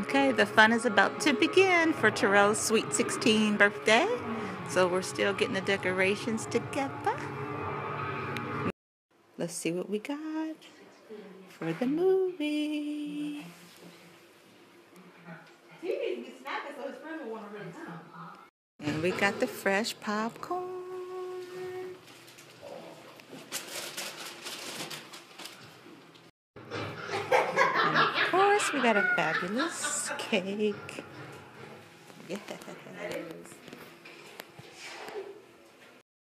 Okay, the fun is about to begin for Terrell's sweet 16 birthday. So we're still getting the decorations together. Let's see what we got for the movie. And we got the fresh popcorn. We got a fabulous cake. Yes.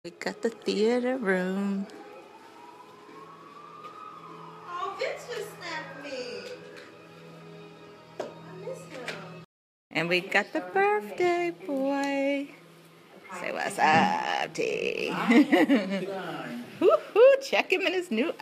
We got the theater room. Oh, Vince just snapped me. I miss him. And we got the birthday boy. Say what's up, T. Woo-hoo, check him in his new